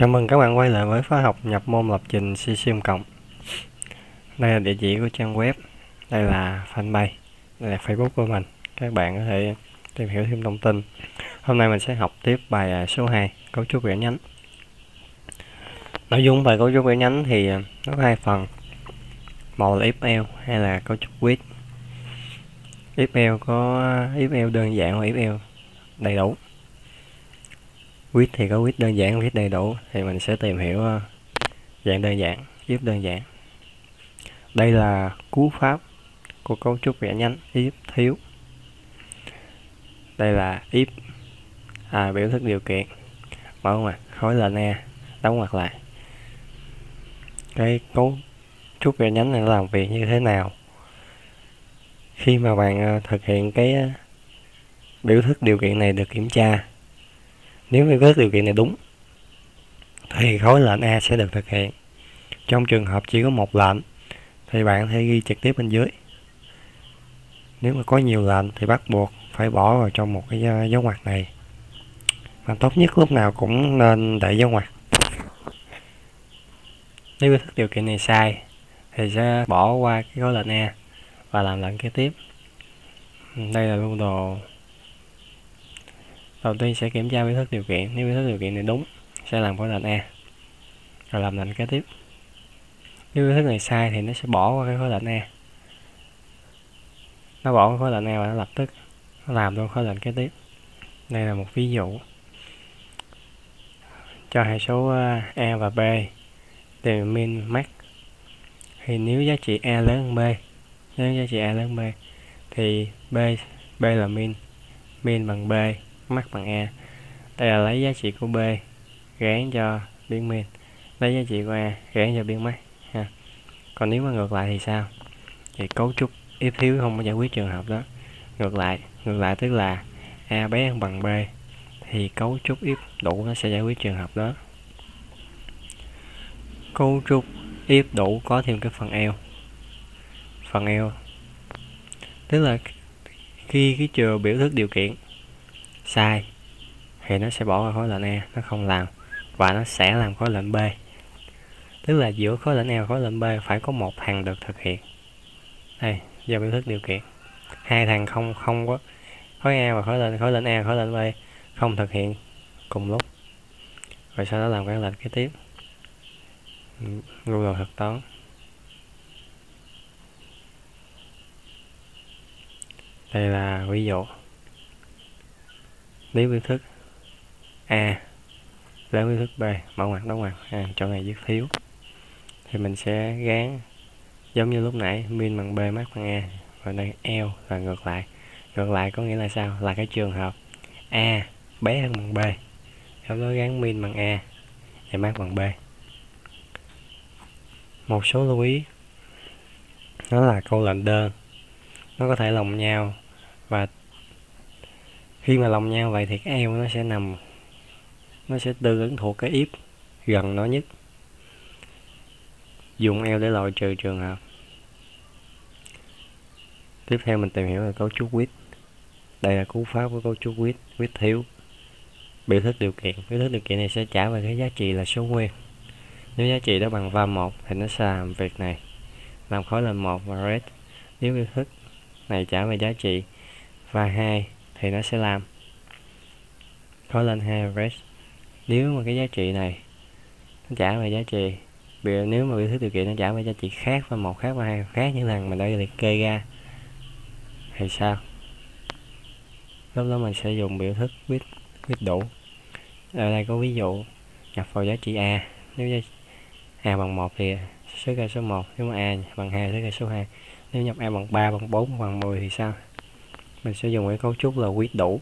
Chào mừng các bạn quay lại với khóa học nhập môn lập trình C Sim cộng. Đây là địa chỉ của trang web, đây là fanpage, đây là Facebook của mình. Các bạn có thể tìm hiểu thêm thông tin. Hôm nay mình sẽ học tiếp bài à, số 2, cấu trúc vẽ nhánh. Nội dung bài cấu trúc vẽ nhánh thì à, nó có hai phần. Một là if else hay là cấu trúc with. If else có à, if else đơn giản hoặc if else đầy đủ with thì có with đơn giản with đầy đủ thì mình sẽ tìm hiểu ờ, dạng đơn giản if đơn giản. Đây là cú pháp của cấu trúc vẽ nhánh if thiếu. Đây là if à, biểu thức điều kiện. Mở ngoặc khối là e đóng ngoặc lại. Cái cấu trúc vẽ nhánh này làm việc như thế nào? Khi mà bạn ờ, thực hiện cái ờ, biểu thức điều kiện này được kiểm tra nếu như các điều kiện này đúng, thì khối lệnh A sẽ được thực hiện. Trong trường hợp chỉ có một lệnh, thì bạn hãy ghi trực tiếp bên dưới. Nếu mà có nhiều lệnh, thì bắt buộc phải bỏ vào trong một cái dấu ngoặc này. Và tốt nhất lúc nào cũng nên để dấu ngoặc. Nếu các điều kiện này sai, thì sẽ bỏ qua cái khối lệnh A và làm lệnh kế tiếp. Đây là lưu đồ đầu tiên sẽ kiểm tra biểu thức điều kiện nếu biểu thức điều kiện này đúng, sẽ làm khối lệnh A. Rồi làm lệnh kế tiếp. Nếu biểu thức này sai thì nó sẽ bỏ qua cái khối lệnh A. Nó bỏ khối lệnh A và nó lập tức nó làm luôn khối lệnh kế tiếp. Đây là một ví dụ cho hai số ờ, A và B tìm min max. Thì nếu giá trị A lớn hơn B, nếu giá trị A lớn hơn B thì B B là min min bằng B mắc bằng A. Đây là lấy giá trị của B, gán cho biến min lấy giá trị của A, gán cho biến max ha. Còn nếu mà ngược lại thì sao? Thì cấu trúc, if thiếu không có giải quyết trường hợp đó. Ngược lại ngược lại tức là A bé hơn bằng B, thì cấu trúc if đủ nó sẽ giải quyết trường hợp đó. Cấu trúc if đủ có thêm cái phần eo. Phần eo. Tức là khi cái chừa biểu thức điều kiện sai. Thì nó sẽ bỏ qua khối lệnh E nó không làm. Và nó sẽ làm khối lệnh B. Tức là giữa khối lệnh E và khối lệnh B phải có một thằng được thực hiện. Đây, do biểu thức điều kiện hai thằng không không có khối E và khối lệnh khối lệnh E và khối lệnh B không thực hiện cùng lúc. Rồi sau đó làm các lệnh kế tiếp. Google thực toán. Đây là ví dụ nếu biểu thức. A. Lớn biểu thức B. Mở ngoặc đóng ngoặc à, cho ngày viết thiếu thì mình sẽ gán. Giống như lúc nãy min bằng B max bằng A. Và đây L là ngược lại. Ngược lại có nghĩa là sao? Là cái trường hợp A bé hơn bằng B. Sau đó gán min bằng A và max bằng B. Một số lưu ý. Nó là câu lệnh đơn. Nó có thể lồng nhau và khi mà lòng nhau vậy thì cái eo nó sẽ nằm, nó sẽ tương ứng thuộc cái yếp gần nó nhất. Dùng eo để loại trừ trường hợp. Tiếp theo mình tìm hiểu về cấu trúc quýt. Đây là cú pháp của cấu trúc quýt quýt thiếu. Biểu thức điều kiện, biểu thức điều kiện này sẽ trả về cái giá trị là số nguyên. Nếu giá trị đó bằng va một thì nó sẽ làm việc này. Làm khối lên một và red nếu biểu thức này trả về giá trị va hai thì nó sẽ làm. Có lên hai average nếu mà cái giá trị này nó trả về giá trị vì nếu mà biểu thức điều kiện nó trả về giá trị khác và một khác và hai khác như lần mà đây liệt kê ra, thì sao? Lúc đó mình sẽ dùng biểu thức biết biết đủ. Ở đây có ví dụ nhập vào giá trị a. Nếu giá a bằng 1 thì số ra số 1 nếu mà a bằng 2 số ra số 2 nếu nhập a bằng 3 bằng 4 bằng 10 thì sao? Mình sẽ dùng cái cấu trúc là quyết đủ.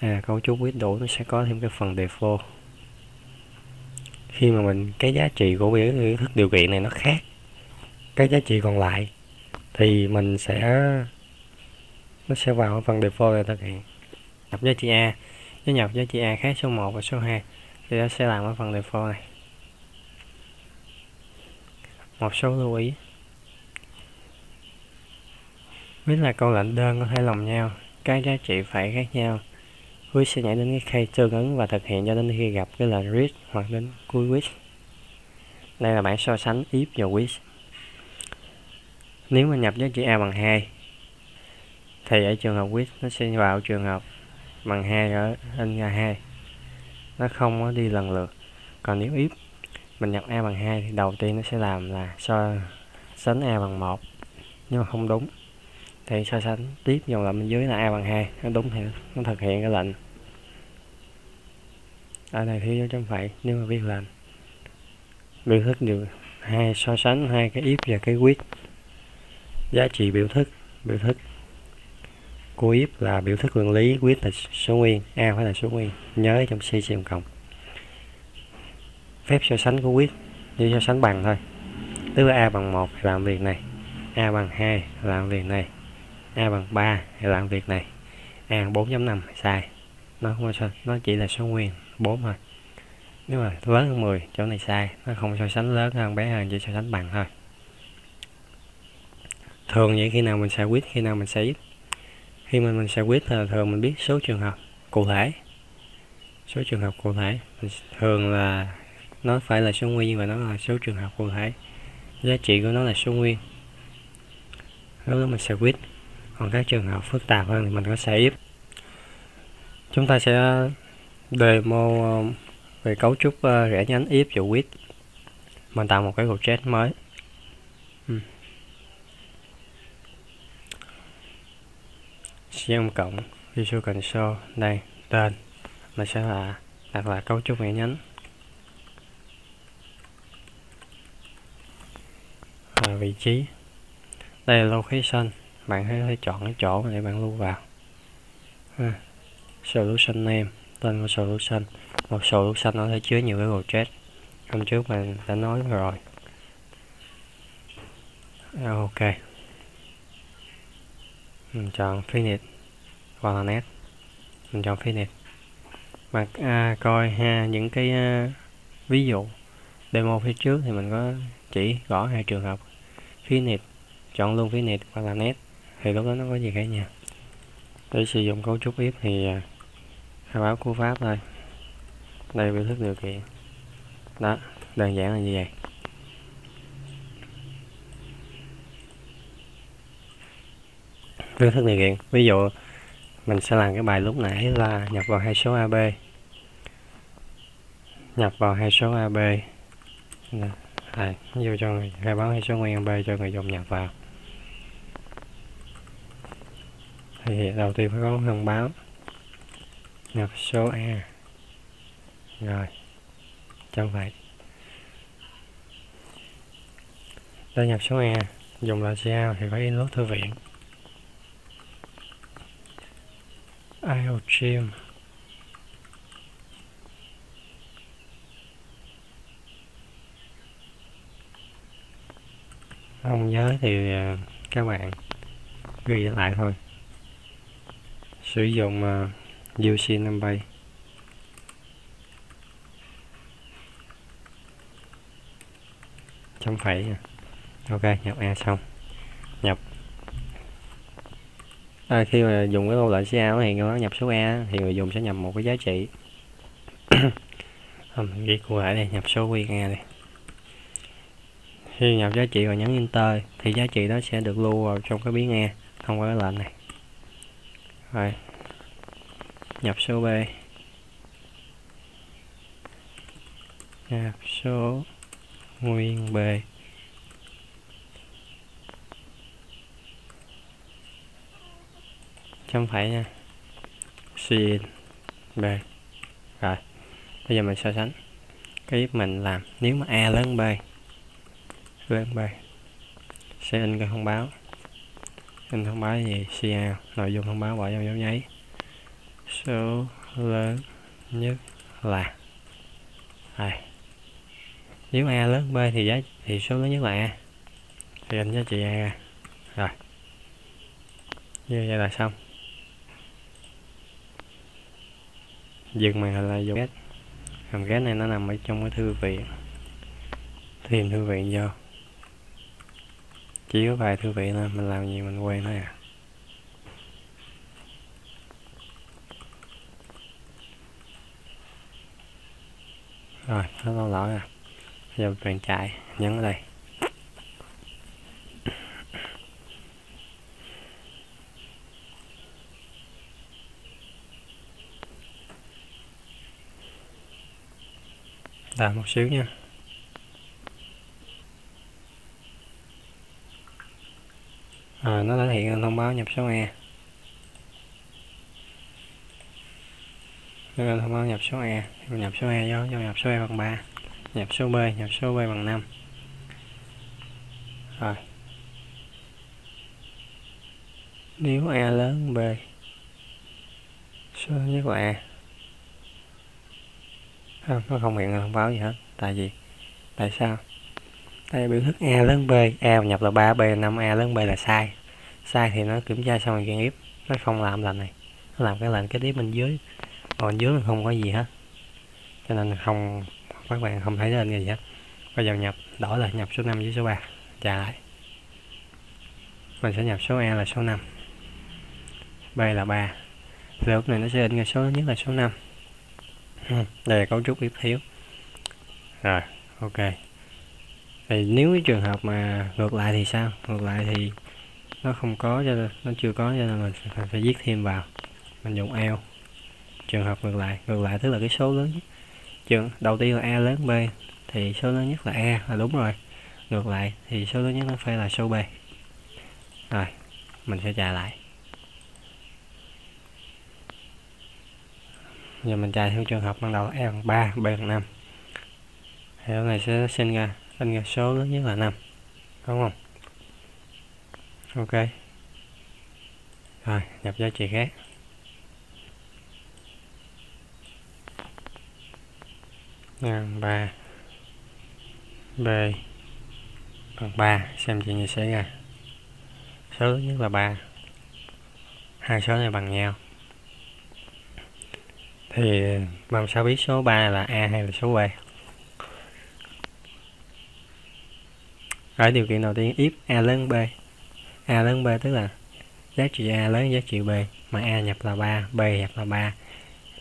À, cấu trúc quyết đủ nó sẽ có thêm cái phần default. Khi mà mình cái giá trị của biểu thức điều kiện này nó khác cái giá trị còn lại thì mình sẽ nó sẽ vào phần default để thực hiện. Nhập giá trị A. Nếu nhập giá trị A khác số 1 và số 2 thì nó sẽ làm ở phần default này. Một số lưu ý biết là câu lệnh đơn có thể lồng nhau, các giá trị phải khác nhau Read sẽ nhảy đến cái khay tương ứng và thực hiện cho đến khi gặp cái lệnh read hoặc đến cuối read. Đây là bảng so sánh if và with. Nếu mà nhập giá trị A bằng 2 thì ở trường hợp with nó sẽ vào trường hợp bằng 2 ở in ra 2. Nó không có đi lần lượt. Còn nếu if mình nhập A bằng 2 thì đầu tiên nó sẽ làm là so sánh A bằng 1 nhưng mà không đúng thì so sánh tiếp dòng lệnh bên dưới là A bằng 2 nó đúng thì nó thực hiện cái lệnh. Ở đây thiếu dấu chấm phẩy nếu mà viết lệnh biểu thức được hai, so sánh hai cái if và cái quyết giá trị biểu thức biểu thức. Của if là biểu thức nguyên lý quyết là số nguyên, a phải là số nguyên. Nhớ trong c xem cộng. Phép so sánh của quyết như so sánh bằng thôi. Tức là a bằng một làm việc này, a bằng 2 làm việc này a bằng 3 thì làm việc này. A 4.5 sai. Nó không sao nó chỉ là số nguyên 4 thôi. Nếu mà lớn hơn 10 chỗ này sai. Nó không so sánh lớn hơn, bé hơn, chỉ so sánh bằng thôi. Thường vậy khi nào mình sẽ quyết khi nào mình xài ít. Khi mà mình sẽ quyết là thường mình biết số trường hợp cụ thể. Số trường hợp cụ thể. Thường là nó phải là số nguyên và nó là số trường hợp cụ thể. Giá trị của nó là số nguyên. Lúc đó mình sẽ quyết còn các trường hợp phức tạp hơn thì mình có sẽ if chúng ta sẽ demo ờ, về cấu trúc ờ, rẽ nhánh if và with mình tạo một cái project mới. Ừ. Xem cộng Visual Console đây, tên. Mình sẽ là, đặt là cấu trúc rẽ nhánh. Và vị trí. Đây là location bạn hãy, hãy chọn cái chỗ để bạn lưu vào. Ha. solution name tên của solution. Một solution nó sẽ chứa nhiều cái project hôm trước mình đã nói rồi. À, ok. Mình chọn finish hoặc là net mình chọn finish mà à, coi ha những cái à, ví dụ. Demo phía trước thì mình có chỉ gõ hai trường hợp. Finish chọn luôn finish hoặc là net thì lúc đó nó có gì cả nhà. Để sử dụng cấu trúc if thì à, khai báo cú pháp thôi. Đây biểu thức điều kiện. Đó, đơn giản là như vậy. Biểu thức điều kiện. Ví dụ, mình sẽ làm cái bài lúc nãy là nhập vào hai số AB nhập vào hai số AB này vô cho người, khai báo hai số nguyên AB cho người dùng nhập vào. Thì đầu tiên phải có thông báo. Nhập số A. Rồi. Chẳng vậy. Để nhập số E dùng là sao thì phải inbox thư viện. Iogym không nhớ thì ờ, các bạn ghi lại thôi sử dụng uh, UC NumPy chấm phẩy ok nhập a xong. Nhập. À, khi mà dùng cái câu lệnh CA thì nó nhập số a thì người dùng sẽ nhập một cái giá trị. Mình ghi cụ thể đây nhập số quy nghe đây khi nhập giá trị và nhấn enter thì giá trị đó sẽ được lưu vào trong cái biến e thông qua cái lệnh này rồi. Nhập số b. Nhập số nguyên b. Chấm phẩy nha. Sin b. Rồi. Bây giờ mình so sánh. Cái giúp mình làm. Nếu mà a lớn b lớn b sẽ in cái thông báo in thông báo gì? Ca nội dung thông báo bỏ vào dấu nháy. Số lớn nhất là à, nếu a lớn b thì giá thì số lớn nhất là a. Thì anh giá trị a ra. Rồi. Như vậy là xong. Dừng màn hình là dùng ghét hàm ghét này nó nằm ở trong cái thư viện. Tìm thư viện vô chỉ có vài thư vị thôi, mình làm gì mình quen thôi à. Rồi, nó lâu lỡ à giờ bạn chạy, nhấn ở đây. Đợi một xíu nha. À, nó đã hiện thông báo nhập số E. Nó thông báo nhập số E. Nhập số E do, do nhập số E bằng 3 nhập số B nhập số B bằng 5 rồi. Nếu e lớn B số nhất là e. Không, nó không hiện thông báo gì hết. Tại vì tại sao? Đây biểu thức A lớn B, A nhập là 3 B 5 A lớn B là sai. Sai thì nó kiểm tra xong rồi kiện if nó không làm lệnh này. Nó làm cái lệnh cái tiếp bên dưới. Còn dưới không có gì hết. Cho nên không, các bạn không thấy lên gì hết. Bây giờ nhập, đổi là nhập số 5 với số 3 trả lại. Mình sẽ nhập số A là số 5 B là 3 rồi lúc này nó sẽ in ra số nhất là số 5 ừ, đây là cấu trúc tiếp thiếu rồi, ok thì nếu cái trường hợp mà ngược lại thì sao? Ngược lại thì nó không có cho nên nó chưa có cho nên mình phải, phải viết thêm vào. Mình dùng eo trường hợp ngược lại ngược lại tức là cái số lớn nhất. Trường đầu tiên là a lớn b thì số lớn nhất là e là đúng rồi. Ngược lại thì số lớn nhất nó phải là số b. Rồi mình sẽ trả lại. Giờ mình chạy theo trường hợp ban đầu e bằng 3 b bằng 5 thì này sẽ sinh ra sinh ra số lớn nhất là 5 đúng không? Ok. Rồi, nhập giá trị khác. Ngàn ba, B bằng 3 xem chuyện gì xảy ra. Số lớn nhất là 3 hai số này bằng nhau. Thì làm sao biết số 3 là A hay là số B? Rồi điều kiện đầu tiên if A lớn B. A lớn B tức là giá trị A lớn giá trị B mà A nhập là 3 B nhập là 3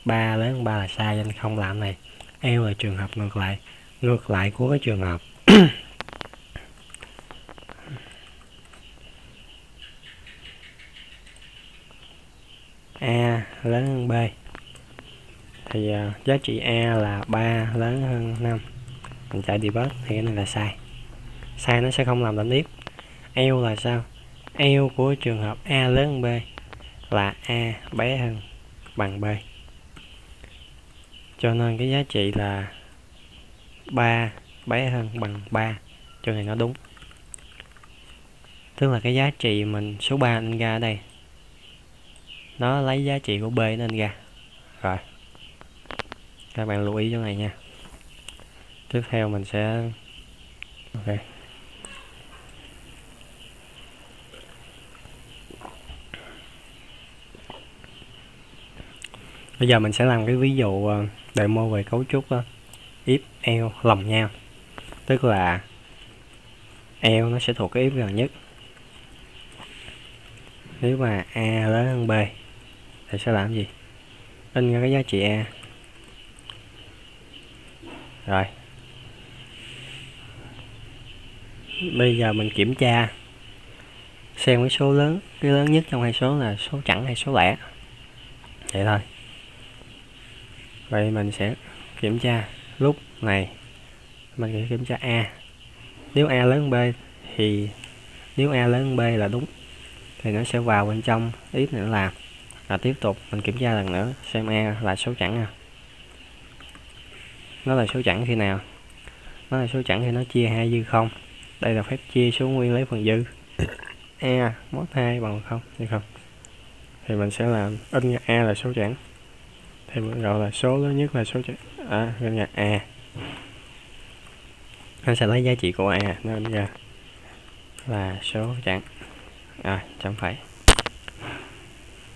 3 lớn 3 là sai nên không làm này. L là trường hợp ngược lại ngược lại của cái trường hợp. A lớn hơn B. Thì uh, giá trị A là 3 lớn hơn 5 mình chạy debug thì cái này là sai sai, nó sẽ không làm lệnh tiếp. L là sao? L của trường hợp A lớn hơn B là A bé hơn bằng B. Cho nên cái giá trị là 3 bé hơn bằng 3 cho nên nó đúng. Tức là cái giá trị mình, số 3 nên ra ở đây. Nó lấy giá trị của B nên ra. Rồi. Các bạn lưu ý chỗ này nha. Tiếp theo mình sẽ ok. Bây giờ mình sẽ làm cái ví dụ ờ, demo về cấu trúc ờ, if L lòng nhau. Tức là L nó sẽ thuộc cái if gần nhất. Nếu mà A lớn hơn B thì sẽ làm gì? In ra cái giá trị A. Rồi. Bây giờ mình kiểm tra xem cái số lớn, cái lớn nhất trong hai số là số chẵn hay số lẻ. Vậy thôi vậy mình sẽ kiểm tra lúc này. Mình sẽ kiểm tra A. Nếu A lớn B thì, nếu A lớn B là đúng, thì nó sẽ vào bên trong ít nữa làm và tiếp tục. Mình kiểm tra lần nữa xem A là số chẵn à. Nó là số chẵn khi nào? Nó là số chẵn khi nó chia hai dư không? Đây là phép chia số nguyên lấy phần dư. E mốt hai bằng không, hay không? Thì mình sẽ làm in a là số chẵn thì mình gọi là số lớn nhất là số chẵn à gần ra a. Nó sẽ lấy giá trị của a nên ra là số chẵn à chẳng phải.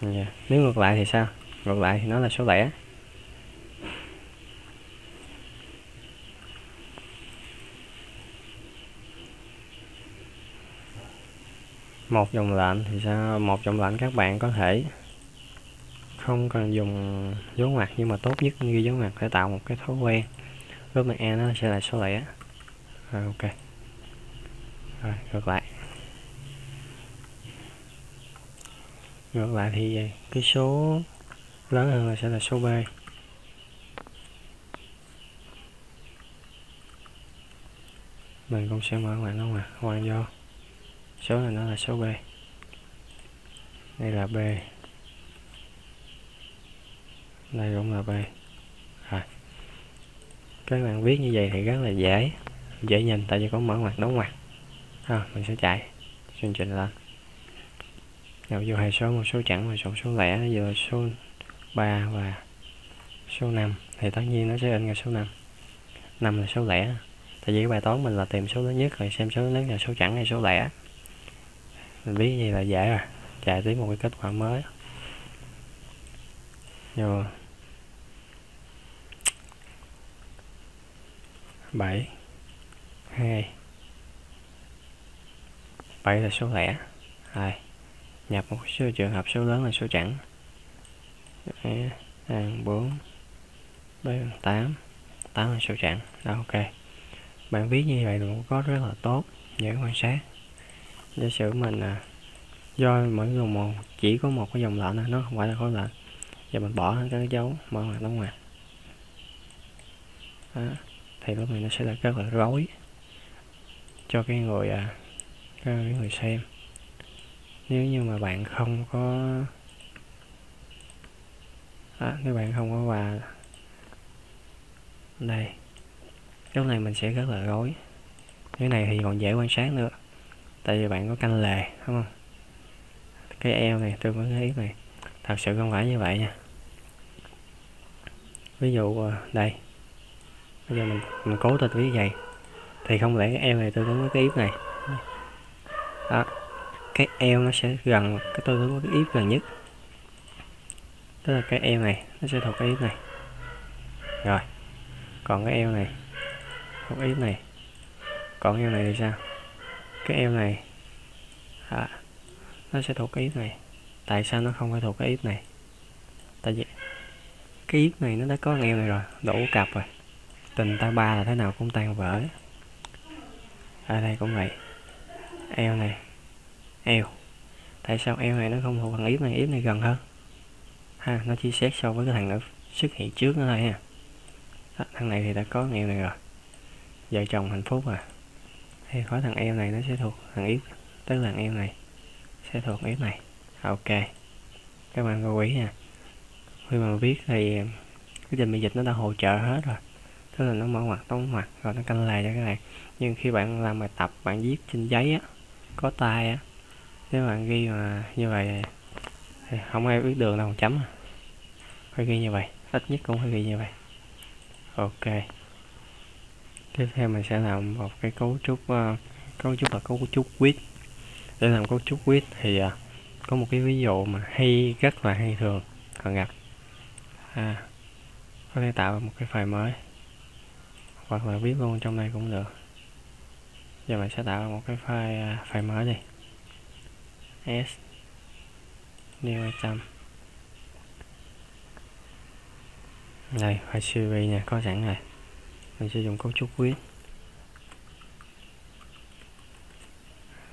Yeah. nếu ngược lại thì sao? Ngược lại thì nó là số lẻ. Một dòng lệnh thì sao? Một dòng lệnh các bạn có thể không cần dùng dấu ngoặc, nhưng mà tốt nhất ghi dấu ngoặc để tạo một cái thói quen. Lúc này e nó sẽ là số lẻ. Rồi, ok. Rồi, ngược lại. Ngược lại thì cái số lớn hơn là sẽ là số b. Mình cũng sẽ mở ngoặc nó mà hoàn do số này nó là số b. Đây là b đây cũng là b rồi. Các bạn viết như vậy thì rất là dễ. Dễ nhìn tại vì có mở ngoặc đóng ngoặc. À, mình sẽ chạy. Chương trình lên. Đầu vô hai số một số chẵn và một số lẻ. Giờ số 3 và số 5 thì tất nhiên nó sẽ in ra số 5 5 là số lẻ. Tại vì cái bài toán mình là tìm số lớn nhất rồi xem số lớn nhất là số chẵn hay số lẻ. Mình biết gì là dễ rồi. Chạy tới một cái kết quả mới vô bảy. Hai. Bảy là số lẻ. Rồi nhập một số trường hợp số lớn là số chẵn. Hàng bốn bảy tám. Tám là số chẵn. Đó ok. Bạn viết như vậy cũng có rất là tốt. Dễ quan sát. Giả sử mình à, do mỗi người một chỉ có một cái dòng lệnh nó không phải là khối lệnh và mình bỏ cái dấu mở ngoặc đóng ngoặc thì lúc này nó sẽ là rất là rối cho cái người à, cái người xem. Nếu như mà bạn không có đó, nếu bạn không có và đây lúc này mình sẽ rất là rối. Cái này thì còn dễ quan sát nữa tại vì bạn có canh lề đúng không? Cái eo này tôi có cái ý này thật sự không phải như vậy nha. Ví dụ ờ, đây. Bây giờ mình mình cố tình viết vậy. Thì không lẽ cái eo này tôi tính với cái yếp này? Đó. Cái eo nó sẽ gần cái tôi hướng với cái yếp gần nhất. Tức là cái eo này nó sẽ thuộc cái yếp này. Rồi. Còn cái eo này thuộc yếp này. Còn eo này thì sao? Cái eo này à, nó sẽ thuộc cái yếp này tại sao nó không phải thuộc cái yếp này? Tại vì cái yếp này nó đã có nghèo này rồi đủ cặp rồi. Tình ta ba là thế nào cũng tan vỡ. Ở đây cũng vậy. Eo này eo. Tại sao eo này nó không thuộc thằng yếp này? Yếp này gần hơn. Ha nó chỉ xét so với cái thằng nữa xuất hiện trước nữa thôi ha. Đó, thằng này thì đã có nghèo này rồi. Vợ chồng hạnh phúc à thì khỏi thằng eo này nó sẽ thuộc thằng yếp tức là thằng eo này sẽ thuộc yếp này. À, ok. Các bạn lưu ý nha. Khi mà viết thì cái trình bị dịch nó đã hỗ trợ hết rồi. Tức là nó mở ngoặc đóng ngoặc rồi nó canh lề cho cái này. Nhưng khi bạn làm bài tập bạn viết trên giấy á có tay á nếu bạn ghi mà như vậy thì không ai biết đường đâu chấm à. phải ghi như vậy ít nhất cũng phải ghi như vậy. Ok. Tiếp theo mình sẽ làm một cái cấu trúc uh, cấu trúc là cấu trúc quýt. Để làm cấu trúc quýt thì uh, có một cái ví dụ mà hay rất là hay thường còn gặp à, có thể tạo một cái file mới hoặc là viết luôn trong đây cũng được. Giờ mình sẽ tạo một cái file à, file mới đi. S new item. Đây file cv nha có sẵn rồi. Mình sử dụng cấu trúc viết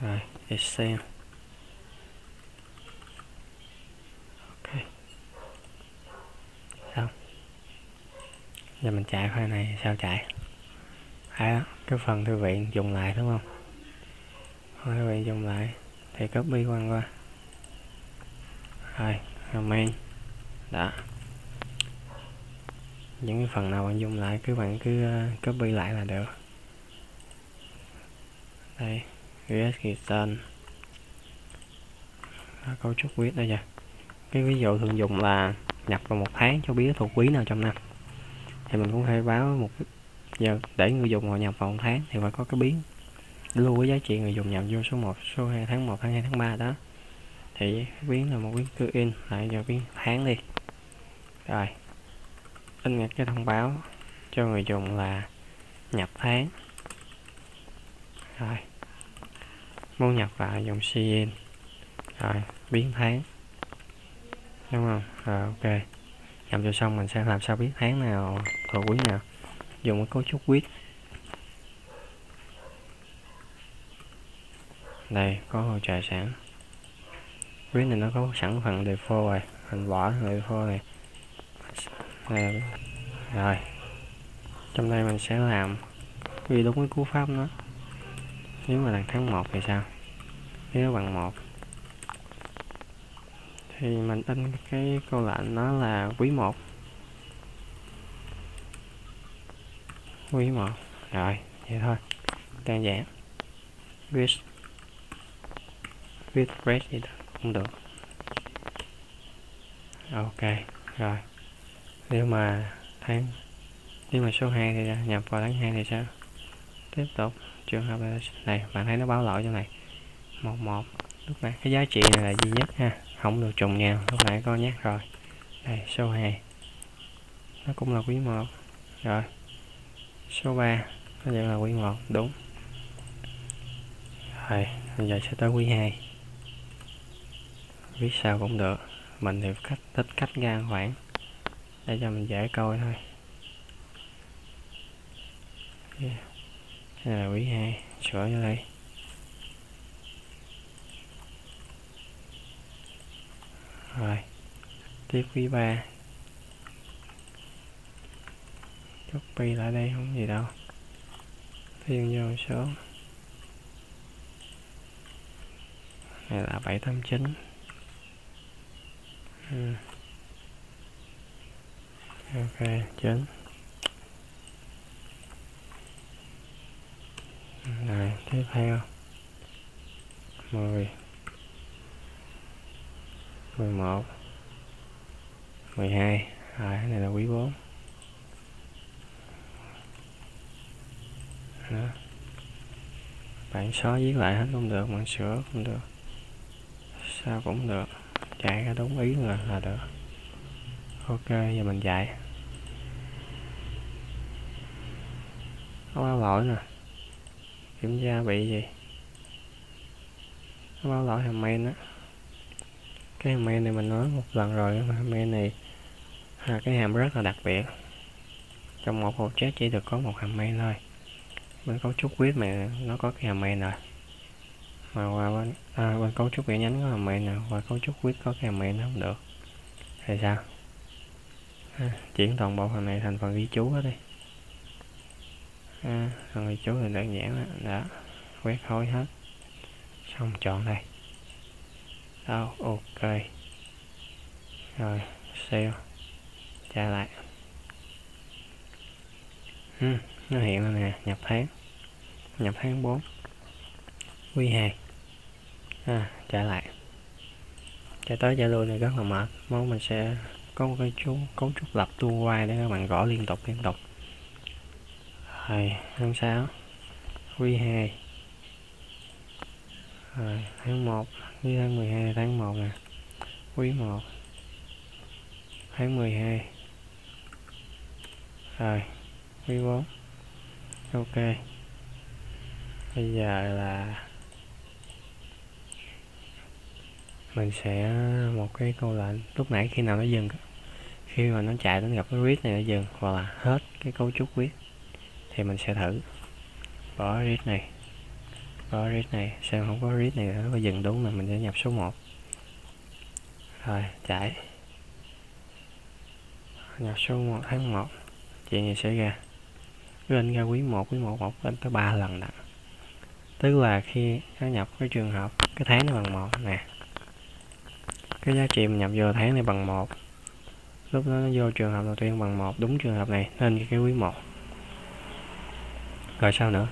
rồi excel ok xong giờ mình chạy file này sao chạy? À, cái phần thư viện dùng lại đúng không? Phần thư viện dùng lại thì copy qua qua. Rồi comment. Đó. Những cái phần nào bạn dùng lại cứ bạn cứ ờ, copy lại là được. Đây us return cấu trúc viết đây nha cái ví dụ thường dùng là nhập vào một tháng cho biết thuộc quý nào trong năm thì mình cũng hay báo một giờ để người dùng họ nhập vào một tháng thì phải có cái biến. Lưu cái giá trị người dùng nhập vô số 1 số 2 tháng 1 tháng 2 tháng 3 đó. Thì biến là một biến cứ in lại vào biến tháng đi. Rồi, in ngặt cái thông báo cho người dùng là nhập tháng. Rồi, muốn nhập vào dùng cin rồi, biến tháng. Đúng không? Rồi, ok làm cho xong mình sẽ làm sao biết tháng nào thuộc quý nào. Dùng cái cấu trúc with đây, có hỗ trợ sẵn with này nó có sẵn phần default rồi. Hình vỏ default này. Đây, rồi. Trong đây mình sẽ làm vì đúng cái cú pháp nó. Nếu mà là tháng 1 thì sao? Nếu bằng 1 thì mình in cái câu lệnh nó là quý 1 quý 1 rồi, vậy thôi. Đơn giản. With with red gì đó, cũng được. Ok, rồi. Nếu mà tháng, nếu mà số 2 thì nhập vào tháng 2 thì sao? Tiếp tục, trường hợp này, bạn thấy nó báo lỗi chỗ này. 11 lúc này. Cái giá trị này là duy nhất ha? Không được trùng nhau, lúc nãy có nhắc rồi. Đây, số 2 nó cũng là quý 1 rồi, số 3 nó vẫn là quý 1 đúng. Rồi, bây giờ sẽ tới quý 2 viết sao cũng được, mình thì cách, thích cách ra khoảng. Để cho mình dễ coi thôi. Yeah. đây là quý 2 sửa vô đây. Rồi. Tiếp quý 3 copy lại đây, không gì đâu. Thêm vô số. Này là 789 ừ. ok, chín. Rồi, tiếp theo. 10 11 12 à, cái này là quý 4 đó. Bạn xóa viết lại hết cũng được bạn sửa cũng được. Sao cũng được. Chạy ra đúng ý là, là được. Ok giờ mình chạy. Có báo lỗi nè. Kiểm tra bị gì? Có báo lỗi hàm main á cái hàm này mình nói một lần rồi mà hàm main này là cái hàm rất là đặc biệt. Trong một hộp chết chỉ được có một hàm main thôi. Bên cấu trúc quyết mà nó có cái hàm main rồi. Mà qua bên, à, bên cấu trúc vẽ nhánh có hàm main nè qua cấu trúc quyết có cái hàm main nó không được. Thì sao? À, chuyển toàn bộ phần này thành phần ghi chú hết đi. À, phần ghi chú thì đơn giản đó, đó. quét khối hết. Xong chọn đây sau ok. Rồi sale. Trả lại. Ừ, nó hiện lên nè nhập tháng. Nhập tháng 4 quy 2 à, trả lại. Trả tới trả lui này rất là mệt. Mong mình sẽ có một cái chú cấu trúc lập tua quay để các bạn gõ liên tục liên tục. Rồi năm sáu. Quy hai rồi, tháng 1 với tháng 12 tháng 1 nè. Quý 1 tháng 12 rồi, quý 4 ok. Bây giờ là mình sẽ một cái câu lệnh. Lúc nãy khi nào nó dừng khi mà nó chạy đến gặp cái read này nó dừng hoặc là hết cái cấu trúc read, thì mình sẽ thử bỏ read này có read này xem không có read này nó có dừng đúng là mình sẽ nhập số 1 rồi, chạy. Nhập số 1 tháng 1 chuyện gì xảy ra? Lên ra quý 1 quý 1 1 lên tới 3 lần đó tức là khi nó nhập cái trường hợp, cái tháng này bằng 1 nè. Cái giá trị mình nhập vô tháng này bằng 1 lúc đó nó vô trường hợp đầu tiên bằng 1 đúng trường hợp này nên cái quý 1 rồi sao nữa?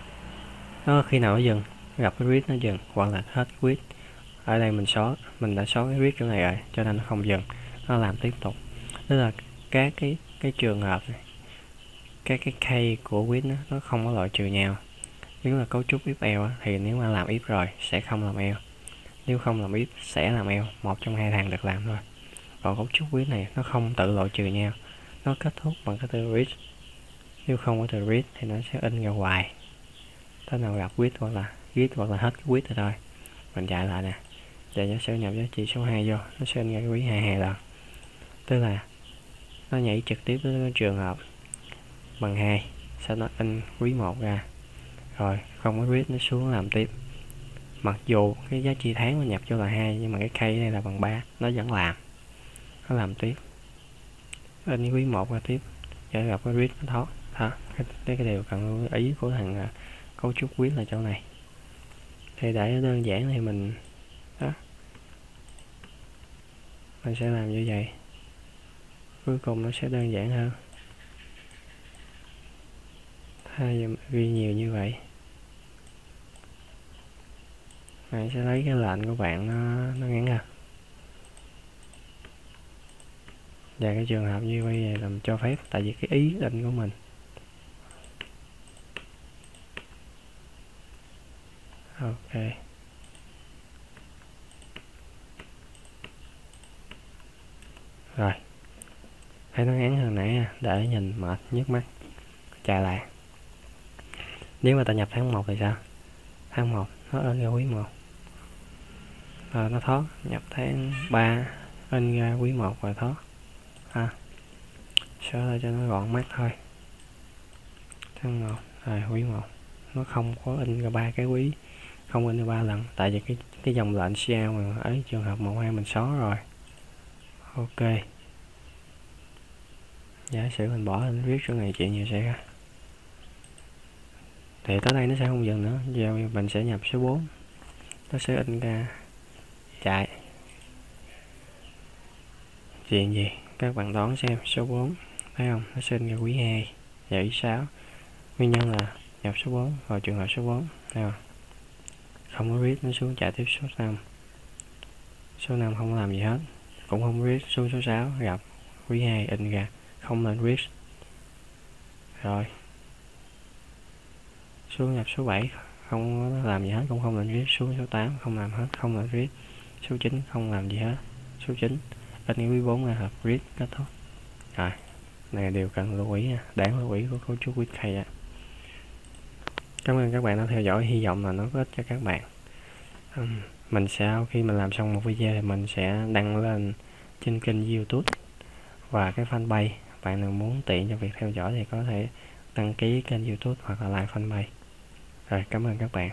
Nó khi nào nó dừng? Gặp cái read nó dừng hoặc là hết read ở đây mình xóa mình đã xóa cái read chỗ này rồi cho nên nó không dừng nó làm tiếp tục. Tức là các cái cái trường hợp này các cái key của quýt nó, nó không có loại trừ nhau. Nếu là cấu trúc if else thì nếu mà làm if rồi sẽ không làm else nếu không làm if sẽ làm else một trong hai thằng được làm thôi. Còn cấu trúc quýt này nó không tự loại trừ nhau. Nó kết thúc bằng cái từ read. Nếu không có từ read thì nó sẽ in ra hoài. Tới nào gặp quýt hoặc là read hoặc là hết cái quýt rồi thôi. Mình chạy lại nè. Giờ nó sẽ nhập giá trị số 2 vô nó sẽ nhảy quý hai hai lần tức là nó nhảy trực tiếp đến cái trường hợp bằng 2 sau đó in quý 1 ra. Rồi không có quýt nó xuống làm tiếp. Mặc dù cái giá trị tháng nó nhập cho là hai nhưng mà cái cây này là bằng 3 nó vẫn làm. Nó làm tiếp. In quý 1 ra tiếp. Để gặp cái quýt nó thoát. Đó cái, cái, điều cần lưu ý của thằng à, cấu trúc read là chỗ này thì để đơn giản thì mình đó. Mình sẽ làm như vậy. Cuối cùng nó sẽ đơn giản hơn. Thay vì ghi nhiều như vậy. Bạn sẽ lấy cái lệnh của bạn nó, nó ngắn hơn. Và cái trường hợp như bây giờ làm cho phép tại vì cái ý định của mình ok. Rồi. Thấy nó ngắn hơn nãy để nhìn mệt nhức mắt. Chạy lại nếu mà ta nhập tháng 1 thì sao? Tháng 1 nó lên ra quý 1 rồi ờ, nó thoát. Nhập tháng 3 lên ra quý 1 rồi thoát. Ha. À, sửa lại cho nó gọn mắt thôi. Tháng 1 rồi quý 1 nó không có in ra ba cái quý không in ra ba lần. Tại vì cái cái dòng lệnh CA mà. Ấy, trường hợp 12 mình xóa rồi. Ok. Giả sử mình bỏ lên viết chỗ này, chuyện gì xảy ra? Thì tới đây nó sẽ không dừng nữa. Giờ mình sẽ nhập số 4 nó sẽ in ra. Chạy. Chuyện gì? Các bạn đoán xem. Số 4 thấy không? Nó sinh ra quý 2 và quý 6 nguyên nhân là nhập số 4 vào trường hợp số 4 thấy không? Không có viết nó xuống chạy tiếp số 5 số 5 không làm gì hết. Cũng không viết xuống số 6 gặp quý 2 in ra. Không lên viết rồi. Xuống nhập số 7 không làm gì hết, cũng không lên viết xuống số 8 không làm hết, không lên viết số 9 không làm gì hết. Số 9 in quý 4 là hợp read kết thúc. Rồi. Này là điều cần lưu ý nha. Đáng lưu ý của cấu trúc with key ạ cảm ơn các bạn đã theo dõi. Hy vọng là nó có ích cho các bạn. Mình sẽ khi mình làm xong một video thì mình sẽ đăng lên trên kênh youtube và cái fanpage. Bạn nào muốn tiện cho việc theo dõi thì có thể đăng ký kênh youtube hoặc là like fanpage. Rồi, cảm ơn các bạn.